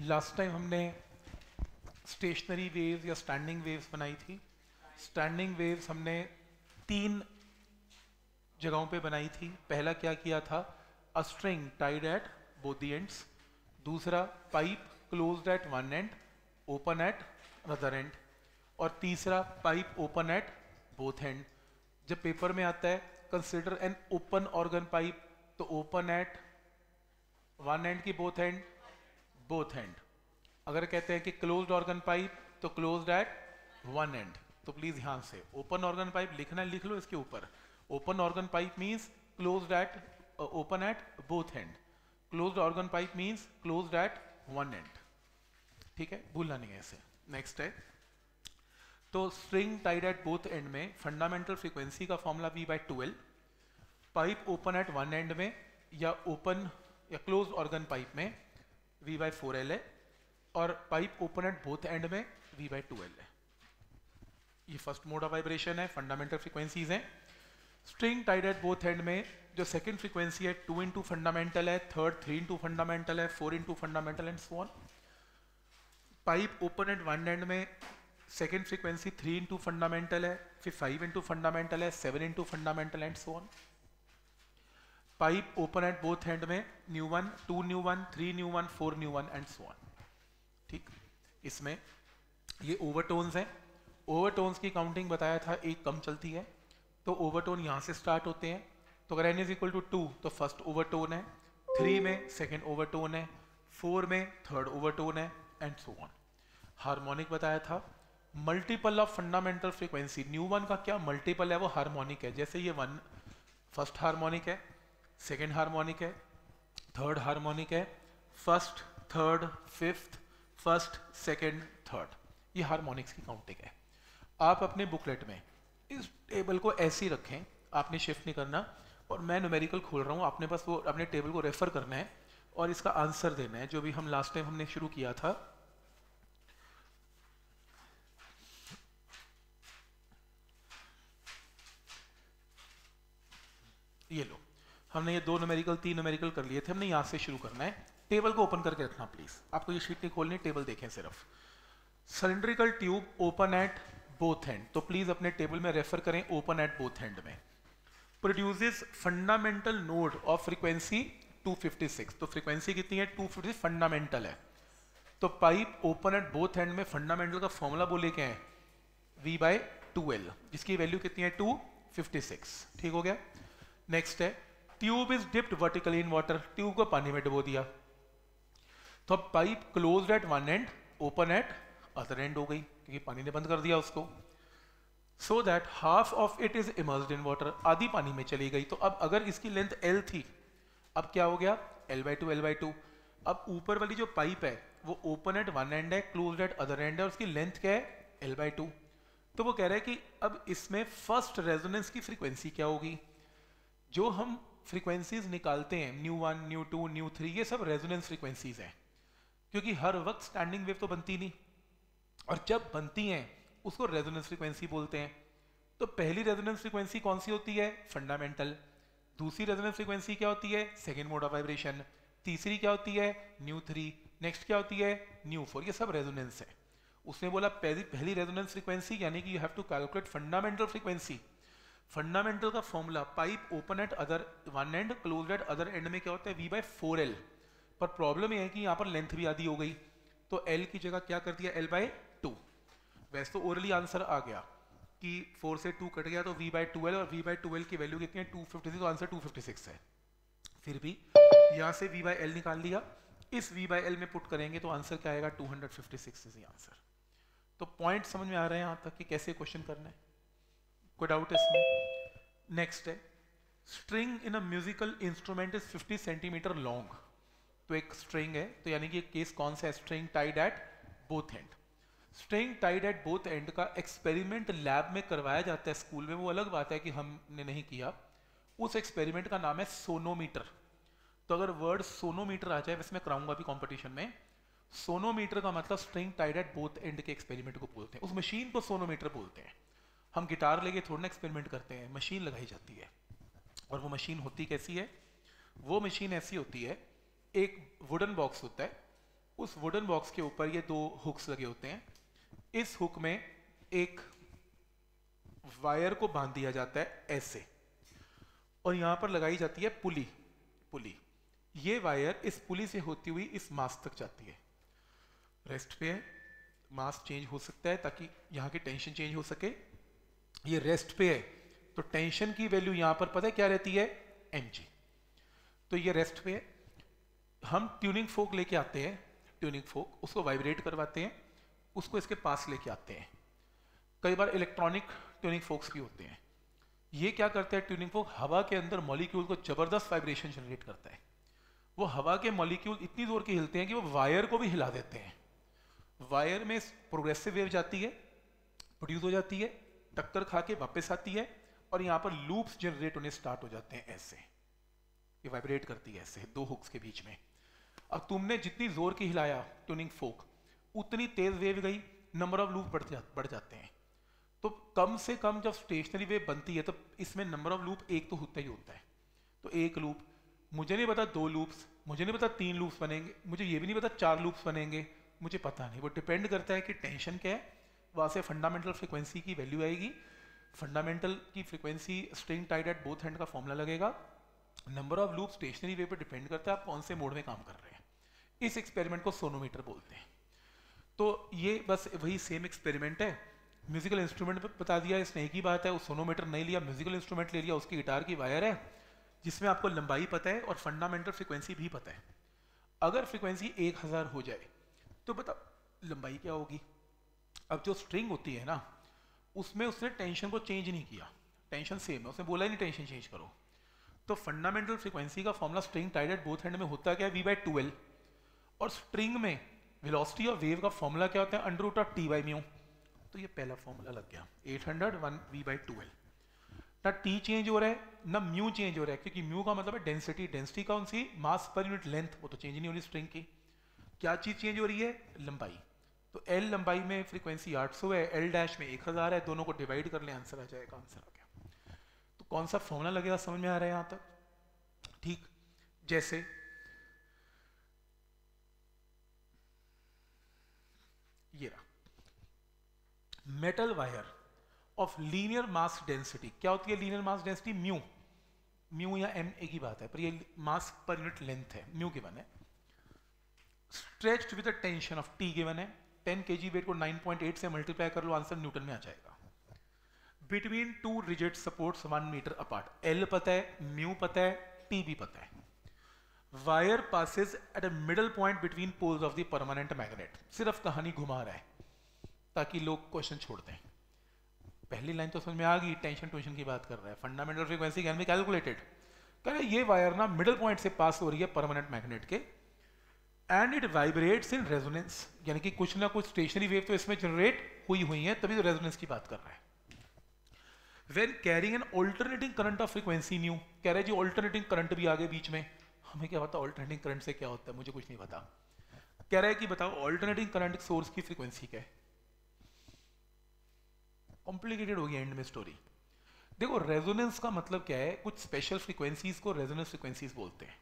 Last time हमने stationary waves या standing waves बनाई थी। स्टैंडिंग वेव्स हमने तीन जगहों पे बनाई थी। पहला क्या किया था? A string tied at both the ends दूसरा pipe closed at one end open at other end और तीसरा pipe open at both end जब पेपर में आता है consider an open organ pipe तो ओपन एट वन एंड की both end both end अगर कहते हैं कि क्लोज्ड ऑर्गन पाइप तो क्लोज्ड एट वन एंड तो प्लीज़ ध्यान से ओपन ऑर्गन पाइप लिखना लिख लो इसके ऊपर. Open organ pipe means closed at open at both end closed organ pipe means closed at one end ठीक है? भूलना नहीं है इसे. नेक्स्ट है. तो string tied at both end में फंडामेंटल फ्रीक्वेंसी का formula V by twelve pipe open at one end में या ओपन या क्लोज ऑर्गन पाइप में वी बाई फोर एल है और pipe open at both end में वी बाई ट्वेल्व है ये फ़र्स्ट मोड ऑफ़ वाइब्रेशन है फंडामेंटल फ्रीक्वेंसीज हैं. String tied at both end में, जो सेकंड फ्रीक्वेंसी है टू इंटू फंडामेंटल है थर्ड थ्री इंटू फंडामेंटल है four into fundamental and so on pipe open at one end में second frequency three into fundamental है, फिर five into fundamental है seven into fundamental and so on pipe open at both hand में, nu one, two nu one, three nu one, four nu one and so on. ठीक? इसमें ये overtones हैं। Overtones की counting बताया था, एक कम चलती है तो ओवरटोन यहाँ से स्टार्ट होते हैं। तो अगर N is equal to two तो फ़र्स्ट ओवरटोन है थ्री में सेकेंड ओवरटोन है फोर में थर्ड ओवरटोन है एंड सो ऑन हारमोनिक बताया था। Multiple of fundamental frequency nu one का क्या मल्टीपल है, वो हारमोनिक है। जैसे ये वन फ़र्स्ट हारमोनिक है सेकेंड हारमोनिक है, थर्ड हारमोनिक है, first, third, fifth, first, second, third. ये हारमोनिक्स की काउंटिंग है। आप अपने बुकलेट में इस टेबल को ऐसे ही रखें, आपने शिफ्ट नहीं करना, और मैं न्यूमेरिकल खोल रहा हूँ, आपने बस वो अपने टेबल को रेफर करना है, और इसका आंसर देना है, जो भी हम लास्ट टाइम हमने शुरू किया था। ये लो। हमने ये दो नोमेरिकल तीन न्यूमेरिकल कर लिए थे, हमने यहाँ से शुरू करना है। टेबल को ओपन करके रखना प्लीज़ आपको ये शीट नहीं खोलनी टेबल देखें सिर्फ़। Cylindrical tube open at both hand तो प्लीज़ अपने टेबल में रेफर करें ओपन एट बोथ हैंड में। Produces fundamental node of frequency 256 तो फ्रीक्वेंसी कितनी है? 250 फंडामेंटल है। तो pipe open at both hand में फंडामेंटल का फॉर्मूला बोले क्या है? V बाय टू जिसकी वैल्यू कितनी है? 256 ठीक हो गया? नेक्स्ट है। Tube is dipped vertically in water, tube को पानी में डुबो दिया। तो अब pipe close at one end, open at, other end हो गई, क्योंकि पानी ने बंद कर दिया उसको। So that half of it is emerge in water आधी पानी में चली गई। तो अब अगर इसकी लेंथ एल थी, अब क्या हो गया? L by two L by two अब ऊपर वाली जो पाइप है, वो ओपन एट वन एंड है क्लोज एट अदर एंड है, उसकी लेंथ क्या है? एल बाई टू तो वो कह रहा है कि अब इसमें फ़र्स्ट रेजोनेंस की फ्रीक्वेंसी क्या होगी? जो हम फ्रीक्वेंसीज निकालते हैं। Nu one nu two nu three ये सब रेजोनेंस फ्रीक्वेंसीज हैं। क्योंकि हर वक्त स्टैंडिंग वेव तो बनती नहीं। और जब बनती हैं, उसको रेजोनेंस फ्रीक्वेंसी बोलते हैं। तो पहली रेजोनेंस फ्रीक्वेंसी कौन सी होती है? फंडामेंटल दूसरी रेजोनेंस फ्रीक्वेंसी क्या होती है? सेकेंड मोड ऑफ़ वाइब्रेशन तीसरी क्या होती है? न्यू थ्री नेक्स्ट क्या होती है? न्यू फोर ये सब रेजोनेंस है। उसने बोला, पहली रेजोनेंस फ्रीक्वेंसी यानी कि you have to calculate fundamental frequency fundamental का formula, pipe open at other, one end, close at other end में क्या होता है? वी बाई फोर एल पर प्रॉब्लम यह है कि यहाँ पर लेंथ भी आधी हो गई। तो एल की जगह क्या कर दिया? एल बाई टू वैसे तो ओरली आंसर आ गया कि फोर से टू कट गया तो वी बाई टू और वी बाई टू की वैल्यू कितनी है? टू फिफ्टी तो आंसर टू फिफ्टी सिक्स है। फिर भी यहाँ से वी बाई एल निकाल लिया। इस वी बाई एल में पुट करेंगे तो आंसर क्या आएगा? Two hundred fifty six is answer तो पॉइंट समझ में आ रहे हैं यहाँ तक कि कैसे क्वेश्चन करना है? कोई डाउट इसमें नेक्स्ट है. String in a musical instrument is 50 centimetre long तो एक स्ट्रिंग है. तो यानी कि केस कौन सा है? String tied at both end string tied at both end का एक्सपेरिमेंट लैब में करवाया जाता है स्कूल में. वो अलग बात है कि हमने नहीं किया. उस एक्सपेरिमेंट का नाम है सोनोमीटर तो अगर वर्ड सोनोमीटर आ जाए वैसे मैं कराऊँगा अभी कॉम्पिटिशन में. सोनोमीटर का मतलब string tied at both end के एक्सपेरिमेंट को बोलते हैं. उस मशीन को सोनोमीटर बोलते हैं. हम गिटार लेके थोड़ा ना एक्सपेरिमेंट करते हैं मशीन लगाई जाती है। और वो मशीन होती कैसी है? वो मशीन ऐसी होती है, एक वुडन बॉक्स होता है, उस वुडन बॉक्स के ऊपर ये दो हुक्स लगे होते हैं। इस हुक में एक वायर को बाँध दिया जाता है ऐसे। और यहाँ पर लगाई जाती है पुली पुली ये वायर इस पुली से होती हुई इस मास तक जाती है। रेस्ट पे है मास चेंज हो सकता है ताकि यहाँ की टेंशन चेंज हो सके। ये रेस्ट पे है तो टेंशन की वैल्यू यहाँ पर पता है क्या रहती है? एमजी तो ये रेस्ट पे है, हम ट्यूनिंग फोक लेके आते हैं ट्यूनिंग फोक उसको वाइब्रेट करवाते हैं, उसको इसके पास लेके आते हैं। कई बार इलेक्ट्रॉनिक ट्यूनिंग फोक्स भी होते हैं। ये क्या करता है ट्यूनिंग फोक हवा के अंदर मॉलिक्यूल को ज़बरदस्त वाइब्रेशन जनरेट करता है। वो हवा के मॉलिक्यूल इतनी ज़ोर के हिलते हैं कि वो वायर को भी हिला देते हैं। वायर में प्रोग्रेसिव वेव जाती है प्रोड्यूस हो जाती है टक्कर खा के वापस आती है और यहाँ पर लूप्स जनरेट होने स्टार्ट हो जाते हैं ऐसे। ये वाइब्रेट करती है ऐसे दो हुक्स के बीच में। अब तुमने जितनी ज़ोर की हिलाया ट्यूनिंग फोक उतनी तेज वेव गई नंबर ऑफ़ लूप बढ़ जा, बढ़ जाते हैं। तो कम से कम जब स्टेशनरी वेव बनती है तो इसमें नंबर ऑफ़ लूप एक तो होता ही होता है। तो एक लूप मुझे नहीं पता दो लूप्स मुझे नहीं पता तीन लूप्स बनेंगे मुझे ये भी नहीं पता चार लूप्स बनेंगे मुझे पता नहीं। वो डिपेंड करता है कि टेंशन क्या है वहाँ से फंडामेंटल फ्रिक्वेंसी की वैल्यू आएगी। फंडामेंटल की frequency string tied at both hand का फॉर्मूला लगेगा। Number of loop stationary wave पर डिपेंड करता है आप कौन से मोड में काम कर रहे हैं। इस एक्सपेरिमेंट को सोनोमीटर बोलते हैं। तो ये बस वही सेम एक्सपेरिमेंट है। म्यूजिकल इंस्ट्रूमेंट बता दिया इसने एक ही बात है वो सोनोमीटर नहीं लिया म्यूजिकल इंस्ट्रूमेंट ले लिया, उसकी गिटार की वायर है, जिसमें आपको लंबाई पता है और फंडामेंटल फ्रिक्वेंसी भी पता है। अगर फ्रिक्वेंसी एक हज़ार हो जाए तो बताओ, लंबाई क्या होगी? अब जो स्ट्रिंग होती है ना, उसमें उसने टेंशन को चेंज नहीं किया। टेंशन सेम है, उसने बोला ही नहीं टेंशन चेंज करो। तो फंडामेंटल फ्रीक्वेंसी का formula string tied at both hand में होता क्या है? वी बाई ट्वेल्व और स्ट्रिंग में वेलोसिटी ऑफ़ वेव का फॉर्मूला क्या होता है? Under root of T by mu तो ये पहला फॉर्मूला लग गया। Eight hundred one V by twelve ना टी चेंज हो रहा है, ना म्यू चेंज हो रहा है, क्योंकि म्यू का मतलब है डेंसिटी डेंसिटी कौन सी? मास पर यूनिट लेंथ वो तो चेंज नहीं हो रही स्ट्रिंग की। क्या चीज़ चेंज हो रही है? लंबाई। तो एल लंबाई में फ्रीक्वेंसी 800 है एल डैश में 1000 है, दोनों को डिवाइड कर ले आंसर आ जाएगा आंसर आ गया। तो कौन सा फॉर्मूला लगेगा, समझ में आ रहा है यहाँ तक? ठीक, जैसे ये रहा। Metal wire of linear mass density क्या होती है linear mass density mu mu या एम ए की बात है, पर ये मास पर यूनिट लेंथ है म्यू बन है। Stretched with tension of T given है 10 के वेट को 9.8 से मल्टीप्लाई कर लो आंसर न्यूटन में आ जाएगा। Between two rigid supports one metre apart L पता है म्यू पता है टी भी पता है। Wire passes at a middle point between poles of the permanent magnet सिर्फ़ कहानी घुमा रहा है, ताकि लोग क्वेश्चन छोड़ दें। पहली लाइन तो समझ में आ गई टेंशन ट्यूशन की बात कर रहा है। Fundamental frequency can be calculated कह रहे ये वायर ना मिडल पॉइंट से पास हो रही है परमानेंट मैग्नेट के and it vibrates in resonance यानी कि कुछ ना कुछ स्टेशनरी वेव तो इसमें जनरेट हुई हुई है, तभी तो रेजोनेंस की बात कर रहा है। When carrying an alternating current of frequency nu कह रहे जी ऑल्टरनेटिंग करंट भी आगे बीच में। हमें क्या पता ऑल्टरनेटिंग करंट से क्या होता है, मुझे कुछ नहीं पता। कह रहा है कि बताओ ऑल्टरनेटिंग करंट सोर्स की फ्रिक्वेंसी क्या है? कॉम्प्लिकेटेड हो गया एंड में स्टोरी देखो रेजोनेंस का मतलब क्या है? कुछ स्पेशल फ्रीक्वेंसीज को रेजोनेंस फ्रीक्वेंसीज बोलते हैं।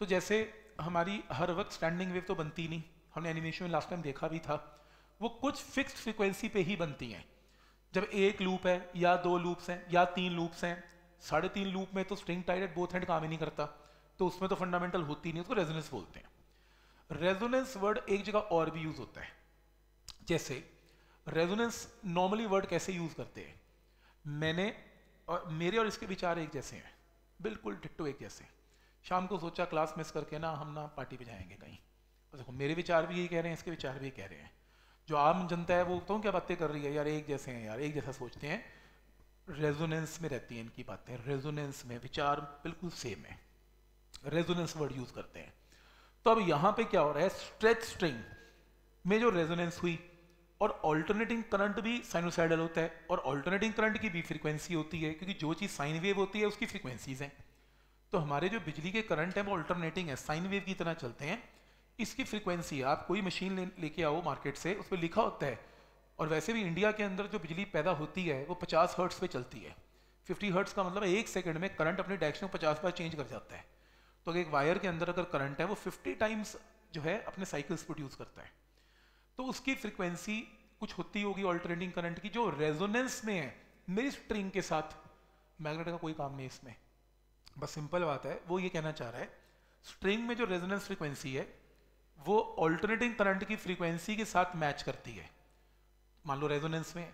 तो जैसे हमारी हर वक्त स्टैंडिंग वेव तो बनती नहीं। हमने एनिमेशन में लास्ट टाइम देखा भी था। वो कुछ फिक्स्ड फ्रिक्वेंसी पे ही बनती हैं। जब एक लूप है, या दो लूप्स हैं, या तीन लूप्स हैं, साढ़े तीन लूप में तो स्ट्रिंग टाइडेड बोथ हैंड काम ही नहीं करता। तो उसमें तो फंडामेंटल होती नहीं, उसको रेजोनेंस बोलते हैं। रेजोनेंस वर्ड एक जगह और भी यूज़ होता है। जैसे रेजोनेंस नॉर्मली वर्ड कैसे यूज़ करते हैं? मैंने और मेरे और इसके विचार एक जैसे हैं। बिल्कुल टिट्टो एक जैसे शाम को सोचा क्लास मिस करके ना हम ना पार्टी पे जाएँगे कहीं। और देखो, मेरे विचार भी यही कह रहे हैं, इसके विचार भी कह रहे हैं। जो आम जनता है, वो तो क्या बातें कर रही है? यार, एक जैसे हैं, यार, एक जैसा सोचते हैं। रेजोनेंस में रहती हैं इनकी बातें। रेजोनेंस में विचार बिल्कुल सेम है। रेजोनेंस वर्ड यूज़ करते हैं। तो अब यहाँ पे क्या हो रहा है? स्ट्रेच स्ट्रिंग में जो रेजोनेंस हुई, और ऑल्टरनेटिंग करंट भी साइनोसाइडल होता है, और ऑल्टरनेटिंग करंट की भी फ्रीक्वेंसी होती है, क्योंकि जो चीज़ साइन वेव होती है, उसकी फ्रीक्वेंसीज हैं। तो हमारे जो बिजली के करंट है, वो अल्टरनेटिंग है साइन वेव की तरह चलते हैं। इसकी फ्रीक्वेंसी आप कोई मशीन लेके आओ मार्केट से उस पर लिखा होता है। और वैसे भी इंडिया के अंदर जो बिजली पैदा होती है, वो 50 हर्ट्स पे चलती है। 50 हर्ट्स का मतलब एक सेकंड में करंट अपने डायरेक्शन को 50 बार चेंज कर जाता है। तो अगर एक वायर के अंदर अगर करंट है, वो 50 टाइम्स जो है, अपने साइकिल्स प्रोड्यूस करता है। तो उसकी फ्रिक्वेंसी कुछ होती होगी ऑल्टरनेटिंग करंट की, जो रेजोनेंस में है मेरी स्ट्रिंग के साथ। मैग्नेट का कोई काम नहीं इसमें। बस सिंपल बात है, वो ये कहना चाह रहा है स्ट्रिंग में जो रेजोनेंस फ्रीक्वेंसी है, वो ऑल्टरनेटिंग करंट की फ्रीक्वेंसी के साथ मैच करती है। मान लो रेजोनेंस में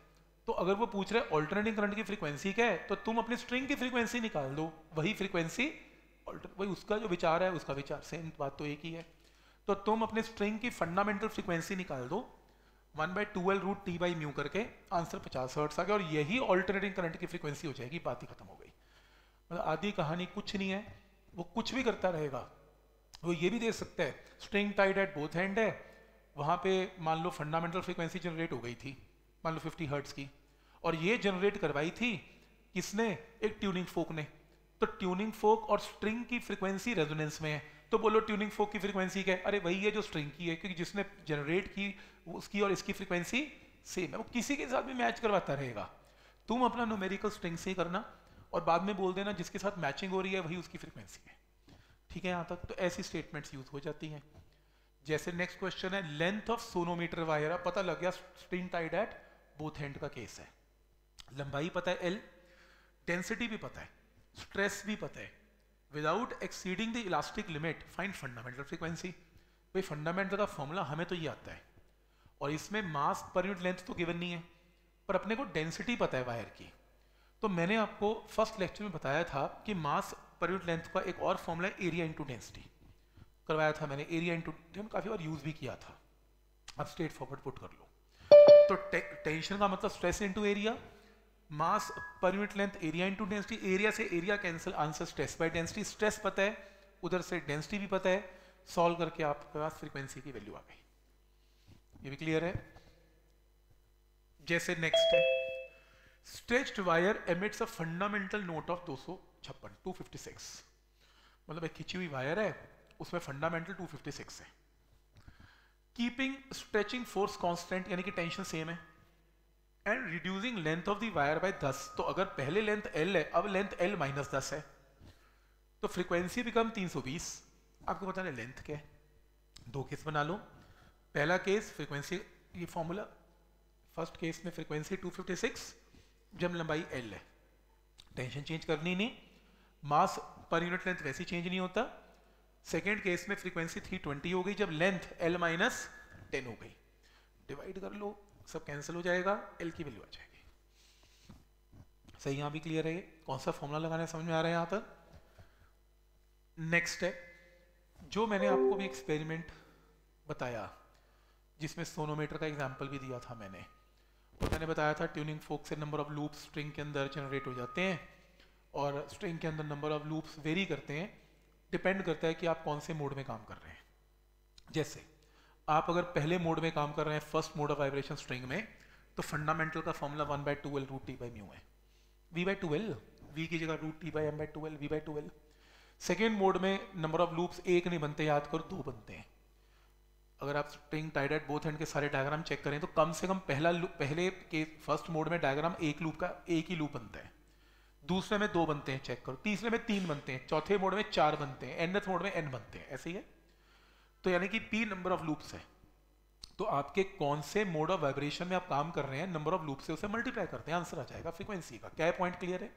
तो अगर वो पूछ रहे ऑल्टरनेटिंग करंट की फ्रीक्वेंसी क्या है तो तुम अपनी स्ट्रिंग की फ्रीक्वेंसी निकाल दो, वही फ्रीक्वेंसी वही उसका जो विचार है, उसका विचार सेम बात तो एक ही है। तो तुम अपने स्ट्रिंग की फंडामेंटल फ्रीक्वेंसी निकाल दो one by twelve root T by mu करके आंसर पचास हर्ट्स आ गया और यही ऑल्टरनेटिंग करंट की फ्रीक्वेंसी हो जाएगी, बात ही खत्म हो गई। मतलब आधी कहानी कुछ नहीं है, वो कुछ भी करता रहेगा। वो ये भी दे सकता है string tied at both hand है, वहाँ पे मान लो फंडामेंटल फ्रीक्वेंसी जनरेट हो गई थी, मान लो 50 हर्ट्स की, और ये जनरेट करवाई थी किसने? एक ट्यूनिंग फोक ने। तो ट्यूनिंग फोक और स्ट्रिंग की फ्रीक्वेंसी रेजोनेंस में है। तो बोलो ट्यूनिंग फोक की फ्रीक्वेंसी क्या है? अरे वही है जो स्ट्रिंग की है, क्योंकि जिसने जनरेट की उसकी और इसकी फ्रीक्वेंसी सेम है। वो किसी के साथ भी मैच करवाता रहेगा। तुम अपना न्यूमेरिकल स्ट्रिंग से करना। और बाद में बोल देना, जिसके साथ मैचिंग हो रही है, वही उसकी फ्रिक्वेंसी है। ठीक है, यहाँ तक? तो ऐसी स्टेटमेंट्स यूज़ हो जाती हैं। जैसे नेक्स्ट क्वेश्चन है लेंथ ऑफ़ सोनोमीटर वायर पता लग गया string tied at both hand का केस है। लंबाई पता है एल डेंसिटी भी पता है स्ट्रेस भी पता है। Without exceeding the elastic limit find fundamental frequency भाई फंडामेंटल का फॉर्मूला हमें तो ये आता है। और इसमें मास पर यूनिट लेंथ तो गिवन नहीं है, पर अपने को डेंसिटी पता है वायर की। तो मैंने आपको फ़र्स्ट लेक्चर में बताया था कि मास पर यूनिट लेंथ का एक और फॉर्मूला है एरिया इंटू डेंसिटी करवाया था मैंने। एरिया इंटू काफ़ी बार यूज़ भी किया था। अब स्ट्रेट फॉरवर्ड पुट कर लो। तो टे, टेंशन का मतलब स्ट्रेस इंटू एरिया मास पर unit length area into density area से area cancel answer stress by density stress पता है उधर से डेंसिटी भी पता है सॉल्व करके आपके पास फ्रीक्वेंसी की वैल्यू आ गई। ये भी क्लियर है? जैसे नेक्स्ट है। Stretched wire emits a fundamental note of दो सौ छप्पन टू फिफ्टी सिक्स मतलब एक खिंची हुई वायर है, उसमें फंडामेंटल 256 है। कीपिंग स्ट्रेचिंग फोर्स कांस्टेंट यानी कि टेंशन सेम है। And reducing length of the wire by 10 तो अगर पहले लेंथ एल है, अब लेंथ एल माइनस दस है। तो फ्रीक्वेंसी बिकम 320 आपको पता है लेंथ क्या है? दो केस बना लो। पहला केस फ्रीक्वेंसी ये फॉर्मूला फ़र्स्ट केस में फ्रीक्वेंसी 256 जब लंबाई एल है। टेंशन चेंज करनी नहीं। मास पर यूनिट लेंथ वैसे चेंज नहीं होता। सेकेंड केस में फ्रीक्वेंसी 320 हो गई, जब लेंथ एल माइनस टेन हो गई। डिवाइड कर लो, सब कैंसिल हो जाएगा एल की वैल्यू आ जाएगी। सही यहाँ भी क्लियर है कौन सा फॉर्मूला लगाना समझ में आ रहा है यहाँ तक नेक्स्ट है। जो मैंने आपको भी एक्सपेरिमेंट बताया, जिसमें सोनोमीटर का एग्ज़ाम्पल भी दिया था मैंने और मैंने बताया था ट्यूनिंग फोक से नंबर ऑफ़ लूप स्ट्रिंग के अंदर जनरेट हो जाते हैं। और स्ट्रिंग के अंदर नंबर ऑफ़ लूप्स वेरी करते हैं डिपेंड करता है कि आप कौन से मोड में काम कर रहे हैं। जैसे, आप अगर पहले मोड में काम कर रहे हैं first mode of vibration string में तो फंडामेंटल का formula one by twelve root T by mu है। वी बाई टूवेल्व वी की जगह root T by M by twelve V by twelve second mode में नंबर ऑफ़ लूप्स एक नहीं बनते, याद करो, दो बनते हैं। अगर आप string tied at both end के सारे डायग्राम चेक करें तो कम से कम पहला पहले के फ़र्स्ट मोड में डायग्राम एक लूप का, एक ही लूप बनता है। दूसरे में दो बनते हैं चेक करो। तीसरे में तीन बनते हैं, चौथे मोड में चार बनते हैं एनथ मोड में एन बनते हैं। ऐसे ही है। तो यानी कि पी नंबर ऑफ़ लूप्स है। तो आपके कौन से मोड ऑफ़ वाइब्रेशन में आप काम कर रहे हैं नंबर ऑफ़ लूप से उसे मल्टीप्लाई करते हैं आंसर आ जाएगा फ्रीक्वेंसी का। क्या पॉइंट क्लियर है?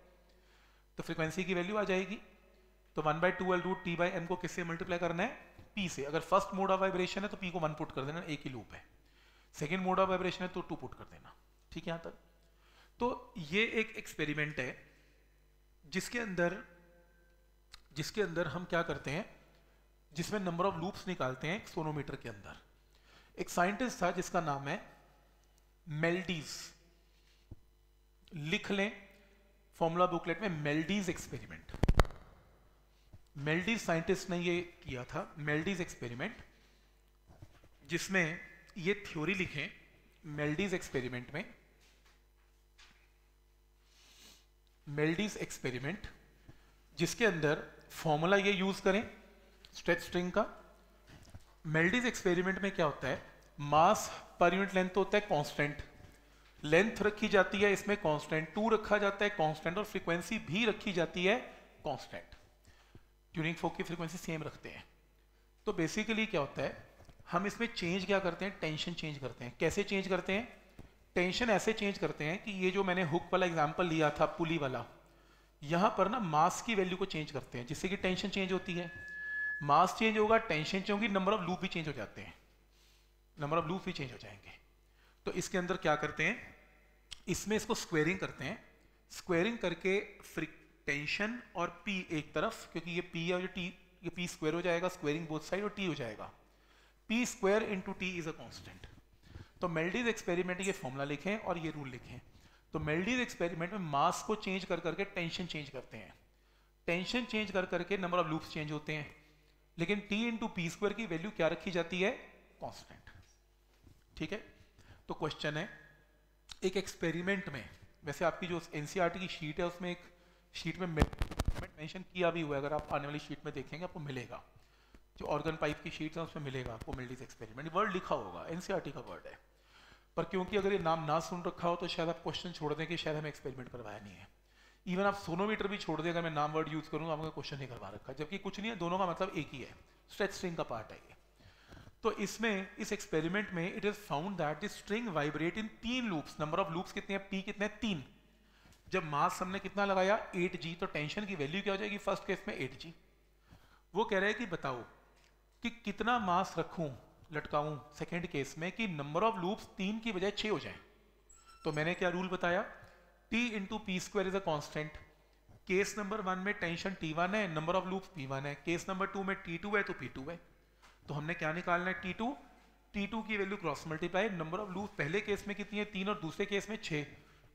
तो फ्रीक्वेंसी की वैल्यू आ जाएगी। तो one by two L root T by N को किससे मल्टीप्लाई करना है? पी से, अगर फ़र्स्ट मोड ऑफ़ वाइब्रेशन है तो पी को वन पुट कर देना, एक ही लूप है। सेकेंड मोड ऑफ़ वाइब्रेशन है तो टू पुट कर देना। ठीक है यहाँ तक? तो ये एक एक्सपेरिमेंट है, जिसके अंदर जिसके अंदर हम क्या करते हैं, जिसमें नंबर ऑफ़ लूप्स निकालते हैं सोनोमीटर के अंदर। एक साइंटिस्ट था जिसका नाम है मेल्डीज लिख लें फॉर्मूला बुकलेट में मेल्डीज एक्सपेरिमेंट मेल्डीज साइंटिस्ट ने ये किया था, मेल्डीज एक्सपेरिमेंट, जिसमें ये थ्योरी लिखें, मेल्डीज एक्सपेरिमेंट में। मेल्डीज एक्सपेरिमेंट, जिसके अंदर फॉर्मूला ये यूज़ करें, स्ट्रेच स्ट्रिंग का। मेल्डीज एक्सपेरिमेंट में क्या होता है, मास पर यूनिट लेंथ होता है कांस्टेंट। लेंथ रखी जाती है, इसमें कांस्टेंट टू रखा जाता है, कांस्टेंट और फ्रीक्वेंसी भी रखी जाती है, कांस्टेंट। ट्यूनिंग फोक की फ्रीक्वेंसी सेम रखते हैं। तो बेसिकली क्या होता है, हम इसमें चेंज क्या करते हैं? टेंशन चेंज करते हैं। कैसे चेंज करते हैं? टेंशन ऐसे चेंज करते हैं कि ये जो मैंने हुक वाला एग्ज़ाम्पल लिया था पुली वाला, यहाँ पर ना मास की वैल्यू को चेंज करते हैं, जिससे कि टेंशन चेंज होती है। मास चेंज होगा टेंशन चेंज होगी नंबर ऑफ़ लूप भी चेंज हो जाते हैं। नंबर ऑफ़ लूप भी चेंज हो जाएँगे। तो इसके अंदर क्या करते हैं? इसमें इसको स्क्वेयरिंग करते हैं। स्क्वेयरिंग करके टेंशन और पी एक तरफ़, क्योंकि ये पी और ये टी ये पी स्क्वेयर हो जाएगा स्क्वेयरिंग बोथ साइड और टी हो जाएगा। P square into T is a constant तो मेल्डीज एक्सपेरिमेंट ये फॉर्मूला लिखें और ये रूल लिखें। तो मेल्डीज एक्सपेरिमेंट में मास को चेंज कर करके टेंशन चेंज करते हैं। टेंशन चेंज कर करके नंबर ऑफ़ लूप्स चेंज होते हैं। लेकिन टी इंटू पी स्क्वायर की वैल्यू क्या रखी जाती है? कांस्टेंट ठीक है? तो क्वेश्चन है, एक एक्सपेरिमेंट में, वैसे आपकी जो एनसीईआरटी की शीट है, उसमें एक शीट में मेंशन किया भी हुआ है, अगर आप आने वाली शीट में देखेंगे, आपको मिलेगा। जो ऑर्गन पाइप की शीट है, उसमें मिलेगा आपको मिल्डीज एक्सपेरिमेंट वर्ड लिखा होगा एनसीईआरटी का वर्ड है। पर क्योंकि अगर ये नाम ना सुन रखा हो तो शायद आप क्वेश्चन छोड़ दें कि शायद हमें एक्सपेरिमेंट करवाया नहीं है। इवन आप सोनोमीटर भी छोड़ दें, अगर मैं नाम वर्ड यूज़ करूँ आपको क्वेश्चन नहीं करवा रखा। जबकि कुछ नहीं है, दोनों का मतलब एक ही है। स्ट्रेच स्ट्रिंग का पार्ट है ये। तो इसमें, इस एक्सपेरिमेंट में it is found that the string vibrate in तीन लूप्स नंबर ऑफ़ लूप्स कितने हैं? पी कितने हैं? तीन। जब मास हमने कितना लगाया? 8g तो टेंशन की वैल्यू क्या हो जाएगी? फ़र्स्ट केस में 8g वो कह रहे हैं कि बताओ कि कितना मास रखूँ, लटकाऊं सेकेंड केस में कि नंबर ऑफ़ लूप्स तीन की बजाय छह हो जाए? तो मैंने क्या रूल बताया? T into P square is a constant case number one में टेंशन टी वन है number of loops P one है. केस नंबर टू में टी टू है तो पी टू है. तो हमने क्या निकालना है? टी टू टी टू की value cross multiply number of loop पहले केस में कितनी है? तीन और दूसरे केस में छह.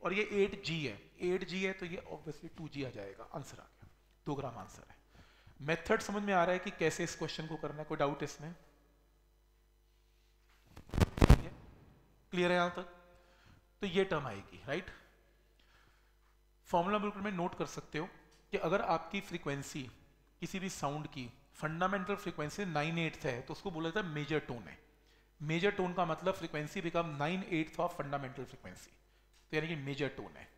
और ये एट जी है। एट जी है तो ये ऑब्वियसली टू जी आ जाएगा। आंसर आ गया। दो ग्राम आंसर है। मेथड समझ में आ रहा है कि कैसे इस क्वेश्चन को करना है? कोई डाउट इसमें? क्लियर है? यहाँ तक? तो ये टर्म आएगी राइट फॉर्मूला बिल्कुल में नोट कर सकते हो कि अगर आपकी फ्रीक्वेंसी किसी भी साउंड की फंडामेंटल फ्रीक्वेंसी नाइन एट्थ है तो उसको बोला जाता है मेजर टोन है। मेजर टोन का मतलब frequency become nine eighth of fundamental frequency तो यानी कि मेजर टोन है।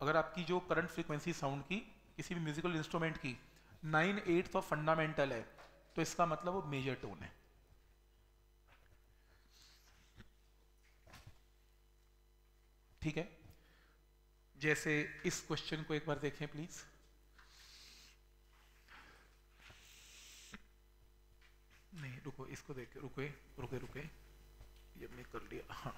अगर आपकी जो करंट फ्रीक्वेंसी साउंड की, किसी भी म्यूजिकल इंस्ट्रूमेंट की नाइन एट्थ ऑफ़ फंडामेंटल है तो इसका मतलब वो मेजर टोन है। ठीक है? जैसे इस क्वेश्चन को एक बार देखें प्लीज़ नहीं, रुको, इसको देख, रुके रुके रुके। ये हमने कर लिया। हाँ